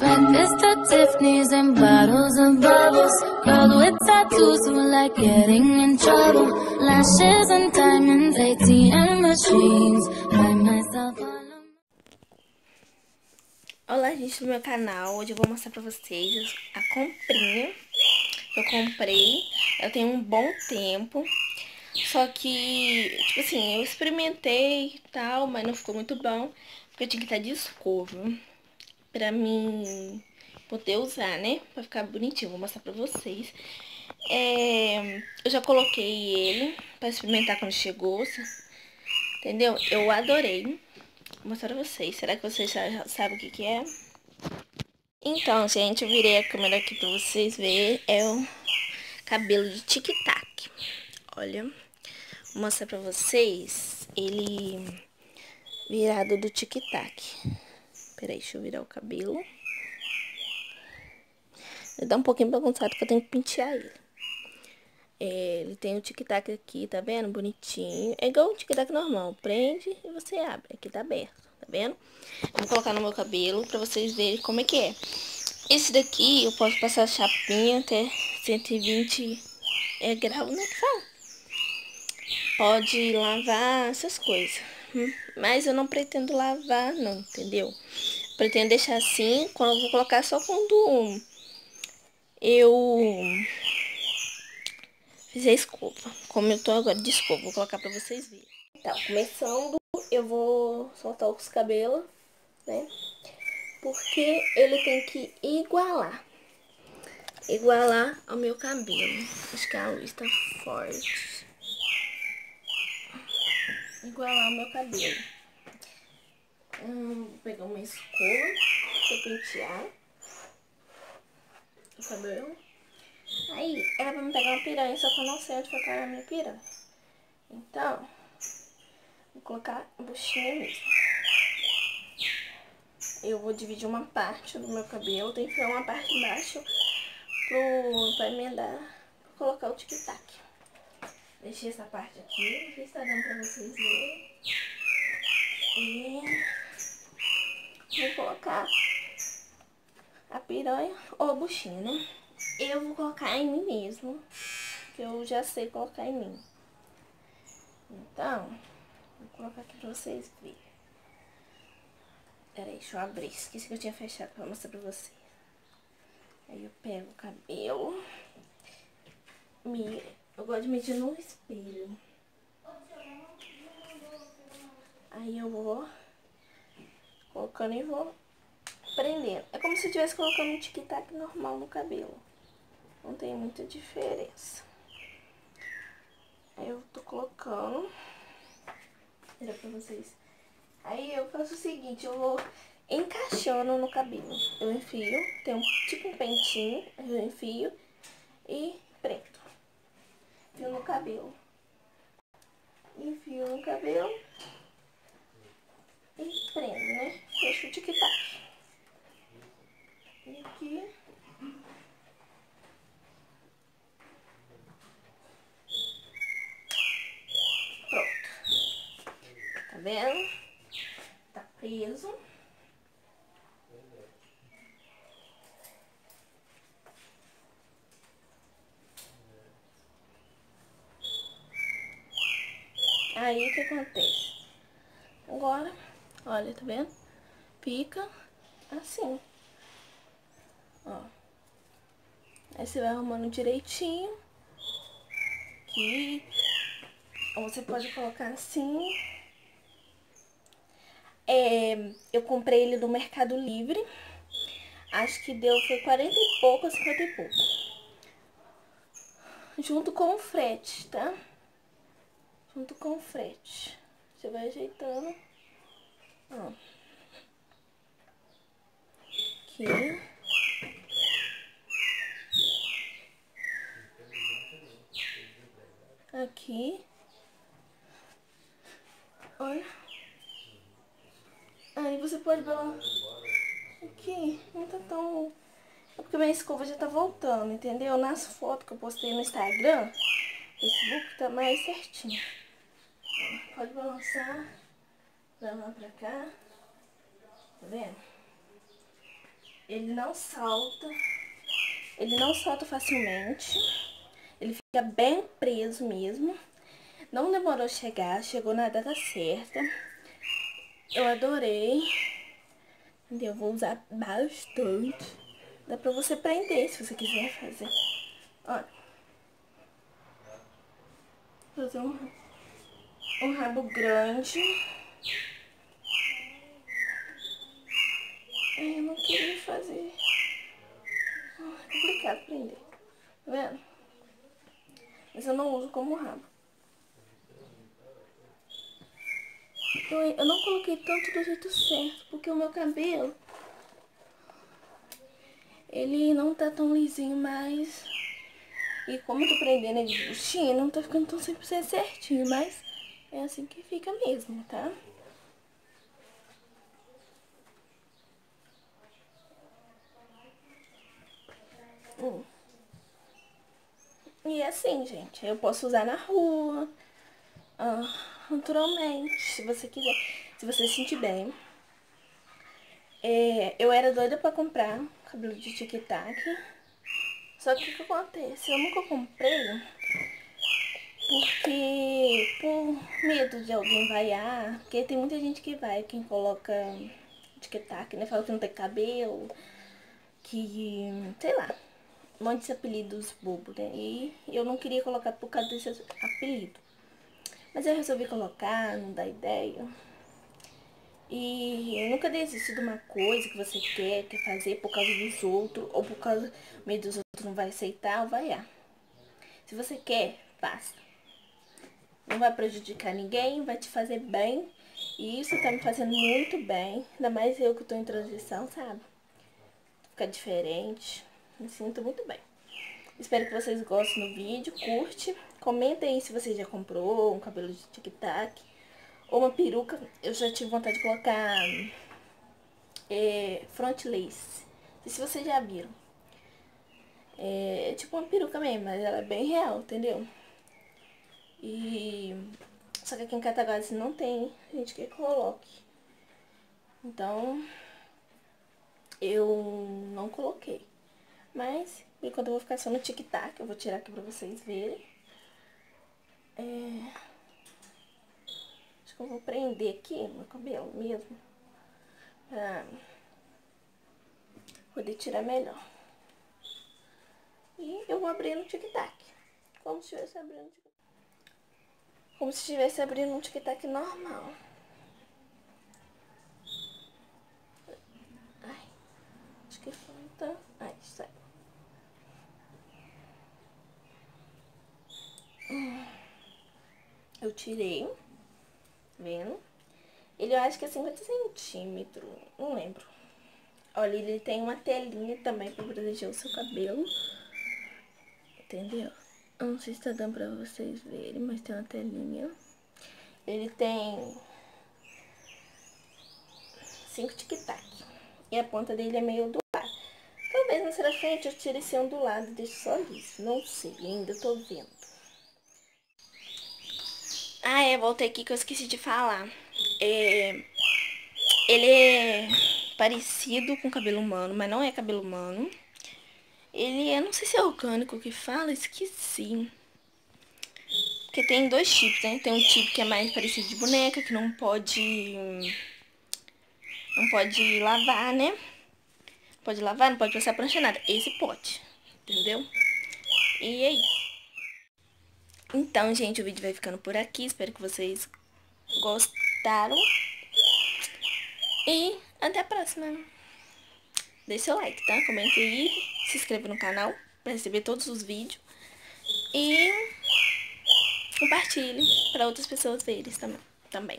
Breakfast at Tiffany's and bottles of bubbles. Girls with tattoos who like getting in trouble. Lashes and diamonds, ATM machines. Buy myself Olá, gente do meu canal. Hoje eu vou mostrar pra vocês a comprinha que eu comprei. Eu tenho um bom tempo. Só que, tipo assim, eu experimentei e tal, mas não ficou muito bom. Eu tinha que estar de escova. Pra mim poder usar, né? Pra ficar bonitinho. Vou mostrar pra vocês. É, eu já coloquei ele pra experimentar quando chegou. Entendeu? Eu adorei. Vou mostrar pra vocês. Será que vocês já sabem o que que é? Então, gente, eu virei a câmera aqui pra vocês verem. É o cabelo de tic-tac. Olha, vou mostrar pra vocês ele virado do tic-tac. Peraí, deixa eu virar o cabelo. Ele dá um pouquinho bagunçado que eu tenho que pentear ele. É, ele tem o tic-tac aqui, tá vendo? Bonitinho. É igual o tic-tac normal. Prende e você abre. Aqui tá aberto, tá vendo? Vou colocar no meu cabelo pra vocês verem como é que é. Esse daqui eu posso passar chapinha até 120 é, graus, né? Que fala? Pode lavar essas coisas. Mas eu não pretendo lavar, não, entendeu? Pretendo deixar assim, quando eu vou colocar só quando eu fizer escova. Como eu tô agora de escova, vou colocar pra vocês verem. Então, começando, eu vou soltar os cabelos, né? Porque ele tem que igualar. Igualar ao meu cabelo. Acho que a luz tá forte. Igualar ao meu cabelo. Hum, vou pegar uma escova pra pentear o cabelo. Aí, era pra me pegar uma piranha, só que eu não sei onde foi a minha piranha. Então, vou colocar a buchinha mesmo. Eu vou dividir uma parte do meu cabelo, tem que ficar uma parte embaixo pro, pra emendar, pra colocar o tic-tac. Deixei essa parte aqui, não sei se tá dando pra vocês verem. E vou colocar a piranha ou a buchinha, né? Eu vou colocar em mim mesmo, que eu já sei colocar em mim. Então, vou colocar aqui pra vocês verem. Peraí, deixa eu abrir. Esqueci que eu tinha fechado pra mostrar pra vocês. Aí eu pego o cabelo. Me... Eu gosto de medir no espelho. Aí eu vou colocando e vou prendendo. É como se eu estivesse colocando um tic-tac normal no cabelo. Não tem muita diferença. Aí eu tô colocando. Olha pra vocês. Aí eu faço o seguinte, eu vou encaixando no cabelo. Eu enfio, tem um tipo um pentinho, eu enfio e prendo. Enfio no cabelo. Enfio no cabelo e prendo, né? Fecho o tic-tac. E aqui... Pronto. Tá vendo? Tá preso. Aí, que acontece? Agora, olha, tá vendo? Fica assim. Ó. Aí você vai arrumando direitinho. Aqui. Ou você pode colocar assim. É, eu comprei ele do Mercado Livre. Acho que deu, foi 40 e pouco, 50 e pouco. Junto com o frete, tá? Junto com o frete. Você vai ajeitando. Ó. Aqui. Aqui. Olha. Aí você pode balançar. Aqui, não tá tão... É porque minha escova já tá voltando, entendeu? Nas fotos que eu postei no Instagram, Facebook tá mais certinho. Pode balançar pra lá pra cá. Tá vendo? Ele não salta. Ele não solta facilmente. Ele fica bem preso mesmo. Não demorou chegar, chegou na data certa. Eu adorei. Eu vou usar bastante. Dá pra você prender se você quiser fazer. Olha. Fazer um, um rabo grande. Ai, eu não queria fazer. É complicado prender. Tá vendo? Mas eu não uso como rabo. Então, eu não coloquei tanto do jeito certo, porque o meu cabelo, ele não tá tão lisinho mais. E como eu tô prendendo ele de buchinha, não tá ficando tão 100% certinho, mas é assim que fica mesmo, tá? Hum. E assim, gente, eu posso usar na rua, ah, naturalmente, se você quiser, se você se sentir bem. É, eu era doida pra comprar cabelo de tic-tac, só que o que acontece? Eu nunca comprei porque por medo de alguém vaiar, porque tem muita gente que vai, quem coloca tic-tac, né, fala que não tem cabelo, que, sei lá, um monte de apelidos bobos, né? E eu não queria colocar por causa desse apelido. Mas eu resolvi colocar, não dá ideia. E eu nunca desisto de uma coisa que você quer, quer fazer por causa dos outros, ou por causa medo dos outros não vai aceitar ou vai Se você quer, faça. Não vai prejudicar ninguém, vai te fazer bem. E isso tá me fazendo muito bem. Ainda mais eu que tô em transição, sabe? Ficar diferente. Me sinto muito bem. Espero que vocês gostem do vídeo, curte. Comenta aí se você já comprou um cabelo de tic-tac ou uma peruca. Eu já tive vontade de colocar é, front lace. Não sei se vocês já viram. É, é tipo uma peruca mesmo, mas ela é bem real, entendeu? E... Só que aqui em Cataguases não tem gente que coloque. Então, eu não coloquei. Mas, enquanto eu vou ficar só no tic-tac, eu vou tirar aqui pra vocês verem. É... Acho que eu vou prender aqui no cabelo mesmo. Pra poder tirar melhor. E eu vou abrir no tic-tac. Como se estivesse abrindo tic-tac. Como se estivesse abrindo um tic-tac normal. Ai, acho que falta... Ai, sai. Eu tirei, vendo? Ele eu acho que é 50 centímetros, não lembro. Olha, ele tem uma telinha também pra proteger o seu cabelo. Entendeu? Não sei se tá dando pra vocês verem, mas tem uma telinha. Ele tem cinco tic-tac. E a ponta dele é meio do lado. Talvez mais pra frente eu tire esse ondulado e deixe só isso. Não sei, ainda tô vendo. Ah, é, voltei aqui que eu esqueci de falar. É, ele é parecido com cabelo humano, mas não é cabelo humano. Ele é, não sei se é orgânico que fala, esqueci. Porque tem dois tipos, né? Tem um tipo que é mais parecido de boneca, que não pode... Não pode lavar, né? Pode lavar, não pode passar prancha nada. Esse pode, entendeu? E é isso. Então, gente, o vídeo vai ficando por aqui. Espero que vocês gostaram. E até a próxima. Deixe seu like, tá? Comente aí, se inscreva no canal para receber todos os vídeos. E compartilhe para outras pessoas verem também.